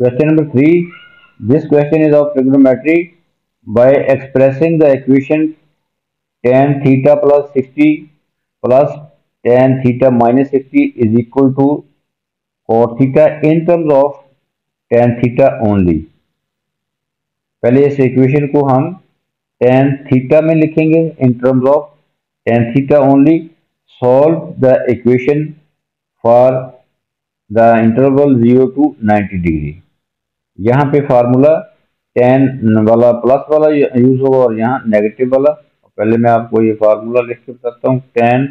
Question number 3. This question is of trigonometry. By expressing the equation tan theta plus 60 plus tan theta minus 60 is equal to cot theta in terms of tan theta only. पहले इस equation को हम tan theta में लिखेंगे in terms of tan theta only. Solve the equation for the interval 0 to 90 degree. यहाँ पे formula tan वाला plus वाला यूज़ होगा और यहाँ नेगेटिव वाला पहले मैं आपको ये फार्मूला लिख के बताता हूँ टेन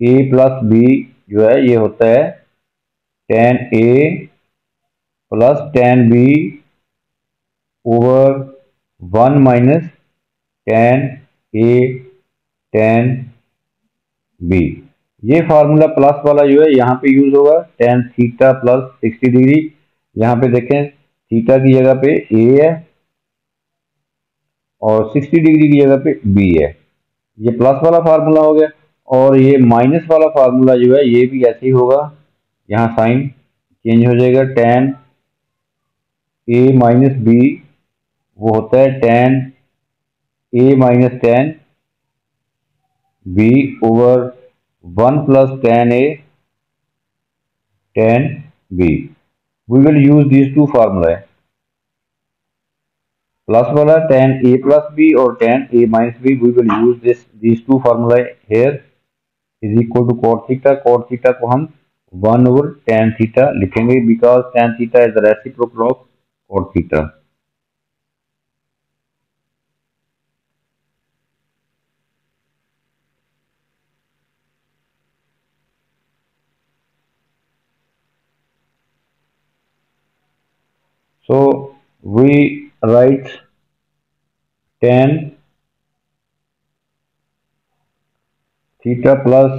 ए प्लस बी जो है, ये होता है tan A plus tan B over one minus tan A tan B ये फार्मूला प्लस वाला जो है, यहाँ पे यूज़ होगा tan theta plus sixty degree यहाँ पे देखें थीटा की जगह पे ए है और 60 डिग्री की जगह पे बी है। ये प्लस वाला फार्मूला हो गया और ये माइनस वाला फार्मूला जो है, ये भी ऐसे ही होगा। यहाँ साइन चेंज हो जाएगा टेन ए माइनस बी वो होता है tan A minus tan B over one plus tan A tan B we will use these two formula plus वाला टेन ए प्लस बी और tan A minus B we will use this these two formula here is equal to cot theta cot theta को हम one over tan theta लिखेंगे because tan theta is reciprocal cot theta So we write 10 theta plus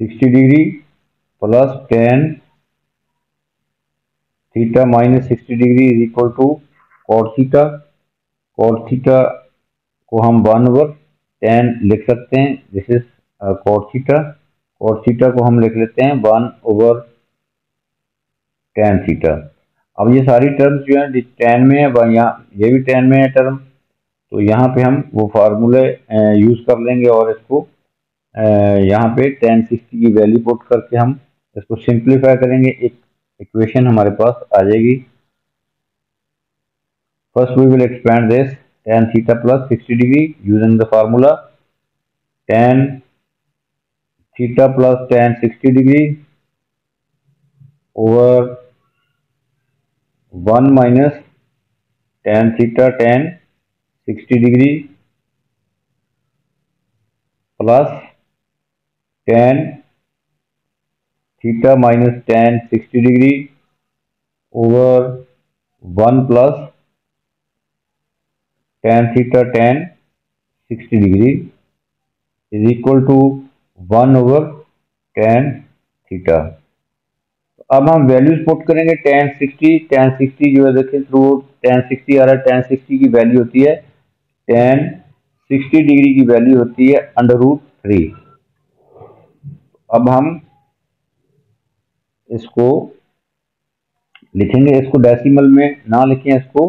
60 degree plus 10 theta minus 60 degree is equal to cot theta cot theta को हम one over tan लिख सकते हैं this is cot theta cot theta को हम लिख लेते हैं वन ओवर टेन थीटा अब ये सारी टर्म्स जो है टेन में है यहाँ, ये भी टेन में है टर्म तो यहाँ पे हम वो फार्मूले यूज़ कर लेंगे और इसको यहाँ पे टेन सिक्सटी की वैल्यू पुट करके हम इसको सिंप्लीफाई करेंगे। एक इक्वेशन हमारे पास आ जाएगी। First we will expand this tan theta plus sixty degree using the formula tan theta plus tan sixty degree over one minus tan theta tan sixty degree plus tan theta minus tan sixty degree over one plus tan theta tan sixty degree is equal to one over tan theta अब हम values put करेंगे tan sixty tan sixty जो है देखें through tan sixty आ रहा है tan sixty की वैल्यू होती है टेन सिक्सटी डिग्री की वैल्यू होती है अंडर रूट थ्री अब हम इसको लिखेंगे, इसको डेसिमल में ना लिखें, इसको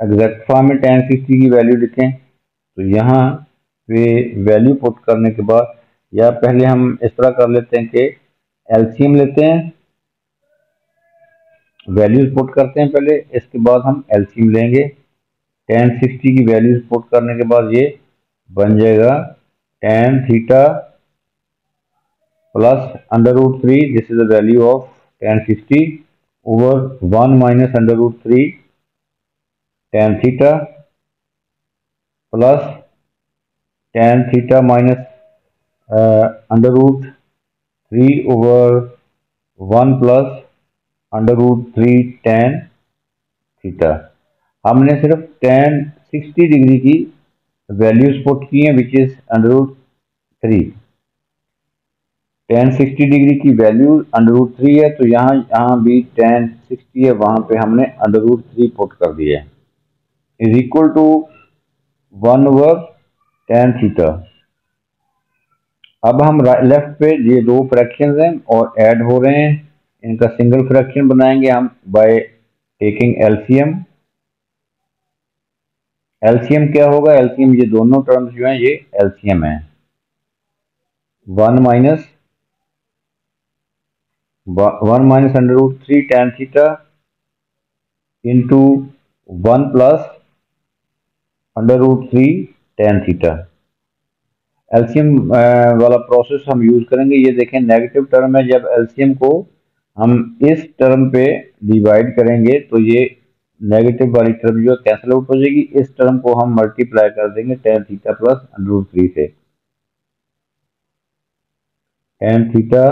एग्जैक्ट फॉर्म में टेन सिक्सटी की वैल्यू लिखें। तो यहाँ पे वैल्यू पुट करने के बाद, या पहले हम इस तरह कर लेते हैं कि एलसीएम लेते हैं वैल्यूज़ पुट करते हैं पहले, इसके बाद हम एलसीएम लेंगे। टेन सिक्सटी की वैल्यूज़ पुट करने के बाद ये बन जाएगा tan theta plus under root three this is the value of tan sixty over one minus under root three tan theta plus tan theta minus under root three over one plus under root three tan theta हमने सिर्फ़ tan sixty degree की values put की हैं which is under root three tan sixty degree की value under root three है तो यहाँ यहाँ भी टेन सिक्सटी है, वहाँ पे हमने अंडर रूट थ्री पुट कर दिया है। Is equal to one over tan theta अब हम लेफ़्ट पे ये दो फ्रैक्शन हैं और ऐड हो रहे हैं। इनका सिंगल फ्रैक्शन बनाएँगे हम बाय टेकिंग एलसीएम एलसीएम क्या होगा? एलसीएम ये दोनों टर्म्स जो हैं, ये एलसीएम है। One minus one minus under root three tan theta into one plus under root three tan theta LCM वाला प्रोसेस हम यूज़ करेंगे। ये देखें नेगेटिव टर्म है जब एलसीएम को हम इस टर्म पे डिवाइड करेंगे तो ये नेगेटिव वाली टर्म जो है कैंसिल आउट हो जाएगी। इस टर्म को हम मल्टीप्लाई कर देंगे tan theta plus under root three से। Tan theta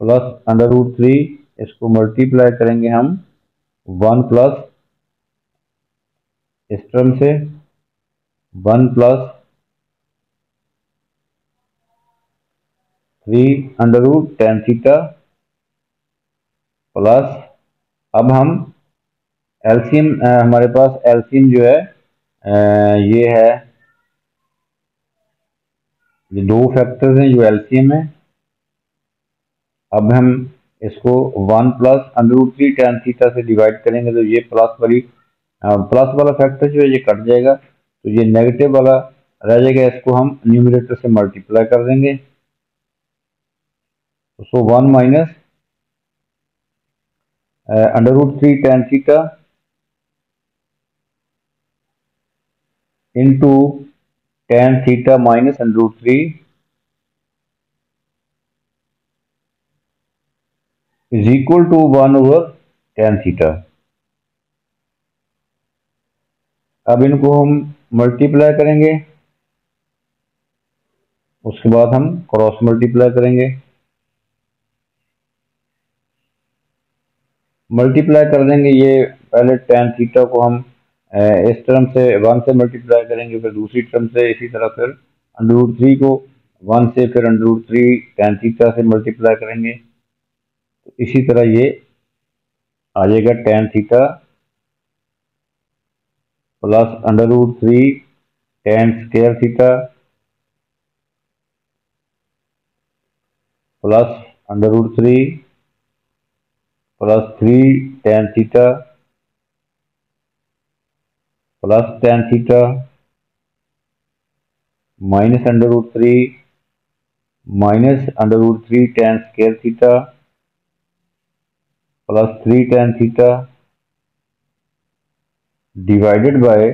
plus under root three इसको मल्टीप्लाई करेंगे हम वन प्लस इस टर्म से one plus three under root tan theta plus अब हम एल्सियम हमारे पास एल्सियम जो है आ, ये है ये दो फैक्टर्स हैं जो एल्सियम है। अब हम इसको one plus under root three tan theta से डिवाइड करेंगे तो ये प्लस वाली प्लस वाला फैक्टर जो है ये कट जाएगा। तो ये नेगेटिव वाला रह जाएगा इसको हम न्यूमिनेटर से मल्टीप्लाई कर देंगे। So one minus under root three tan theta into tan theta minus and root 3 is equal to 1 over tan theta. अब इनको हम मल्टीप्लाई करेंगे उसके बाद हम क्रॉस मल्टीप्लाई करेंगे मल्टीप्लाई कर देंगे, ये पहले टेन थीटा को हम इस टर्म से वन से मल्टीप्लाई करेंगे, फिर दूसरी टर्म से इसी तरह फिर अंडर रूट थ्री को वन से फिर under root three tan theta से मल्टीप्लाई करेंगे। तो इसी तरह ये आ जाएगा tan theta plus under root three tan square theta plus under root three plus three tan theta, plus tan theta, minus under root three, minus under root three tan square theta, plus three tan theta, divided by,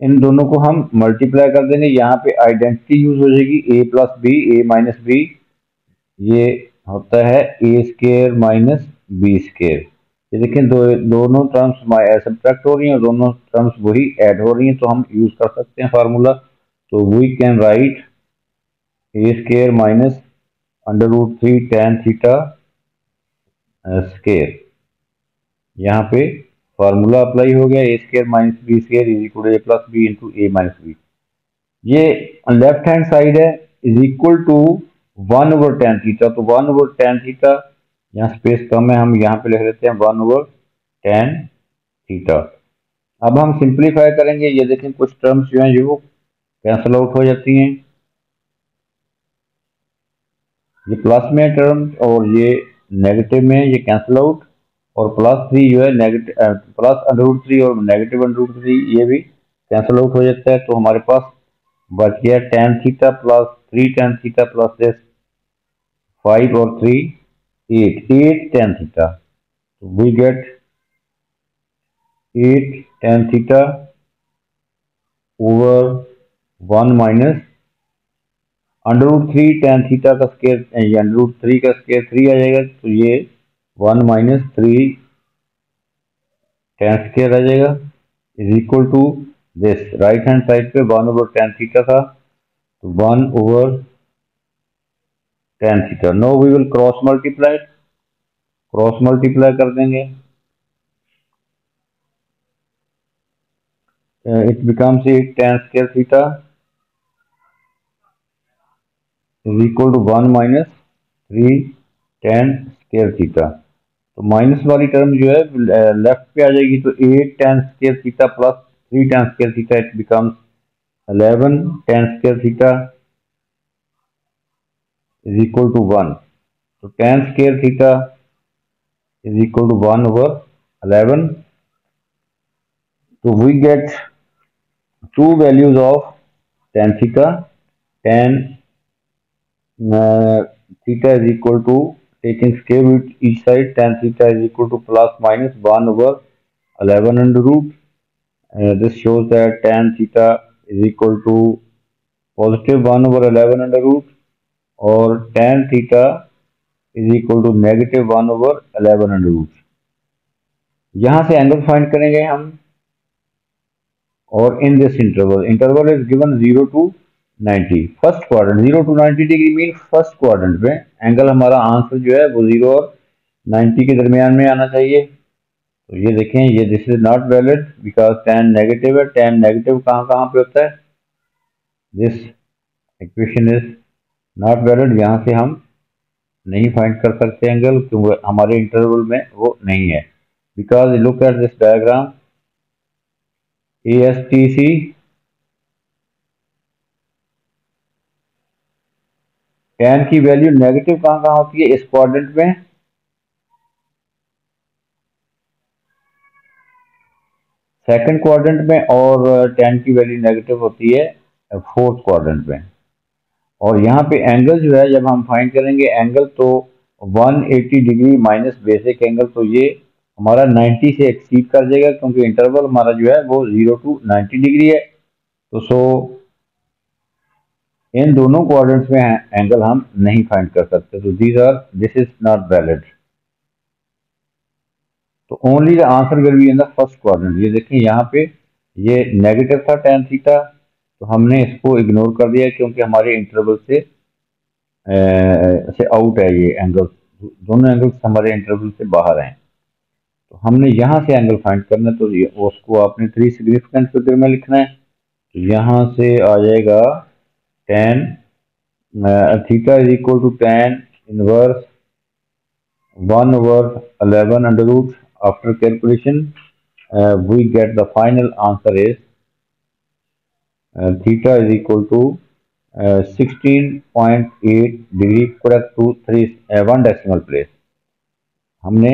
इन दोनों को हम multiply कर देंगे। यहाँ पे identity use हो जाएगी, A plus B, A minus B. ये होता है A square minus B square ये देखें दो, दोनों टर्म्स सब्ट्रैक्ट हो रही हैं, दोनों टर्म्स वही ऐड हो रही हैं तो हम यूज़ कर सकते हैं फार्मूला तो we can write A square minus under root three tan theta square यहाँ पे फार्मूला अप्लाई हो गया A square minus B square is equal to A plus B into A minus B ये left hand side है is equal to one over tan theta तो one over tan theta यहाँ space कम है, हम यहाँ पे लिख लेते हैं वन ओवर टेन थीटा अब हम सिंप्लीफाई करेंगे, ये देखें कुछ टर्म्स जो हैं जो कैंसिल आउट हो जाती हैं। ये प्लस में टर्म और ये नेगेटिव में ये कैंसिल आउट और प्लस थ्री जो है negative plus under root three और नेगेटिव अंडर रूट थ्री ये भी कैंसिल आउट हो जाता है। तो हमारे पास बच गया tan theta plus three tan theta plus this five और three 8 8 tan theta. So, we get 8 tan theta over 1 minus under root three tan theta का स्केयर अंडर रूट थ्री का स्केयर थ्री आ जाएगा तो ये one minus three tan square आ जाएगा is equal to this right hand side पे one over tan theta था one over theta. Now we will cross multiply it. Cross multiply कर देंगे it becomes eight tan square theta equal to one minus three tan square theta तो minus वाली term जो है left पे आ जाएगी तो eight tan square theta plus three tan square theta it becomes 11 tan square theta is equal to 1 so tan square theta is equal to 1 over 11 so we get two values of tan theta. Tan uh, theta is equal to taking square root each side. Tan theta is equal to plus minus 1 over 11 under root. Uh, this shows that tan theta is equal to positive 1 over 11 under root or tan theta is equal to negative 1 over 11 under root. यहाँ से angle find करेंगे हम और in this interval interval is given zero to 90 first quadrant zero to 90 degree mean first quadrant में angle हमारा answer जो है वो ज़ीरो और 90 के दरमियान में आना चाहिए। तो ये देखें, ये this is not valid because tan negative है। टेन नेगेटिव कहाँ कहाँ पे होता है? This equation is not valid यहाँ से हम नहीं फाइंड कर सकते एंगल क्योंकि हमारे इंटरवल में वो नहीं है। Because look at this diagram A S T C tan की वैल्यू नेगेटिव कहाँ कहाँ होती है? इस क्वाड्रेंट में। सेकंड क्वाड्रेंट में और टेन की वैल्यू नेगेटिव होती है फोर्थ क्वाड्रेंट में। और यहाँ पे एंगल जो है, जब हम फाइंड करेंगे एंगल तो 180 डिग्री माइनस बेसिक एंगल तो ये हमारा 90 से एक्सीड कर जाएगा, क्योंकि इंटरवल हमारा जो है, वो 0 टू 90 डिग्री है। तो सो इन दोनों क्वाड्रेंट्स में एंगल हम नहीं फाइंड कर सकते। तो these are this is not valid तो only the answer will be in the first quadrant ये देखें यहाँ पे ये नेगेटिव था टेन थीटा तो हमने इसको इग्नोर कर दिया क्योंकि हमारे इंटरवल से से आउट है ये एंगल दोनों एंगल्स हमारे इंटरवल से बाहर हैं। तो हमने यहाँ से एंगल फाइंड करना है तो उसको आपने थ्री सिग्निफिकेंट फिगर में लिखना है। तो यहाँ से आ जाएगा tan theta is equal to tan inverse one 1 over 11 under root after calculation uh, we get the final answer is uh, theta is equal to uh, 16.8 degree correct to 3 uh, one decimal place हमने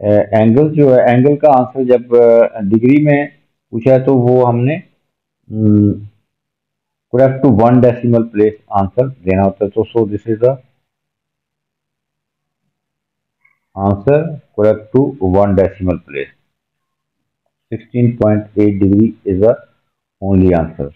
angle uh, जो है angle का answer जब degree uh, में पूछा है तो वो हमने um, correct to one decimal place answer देना होता है तो so this is the answer correct to one decimal place. 16.8 degree is the only answer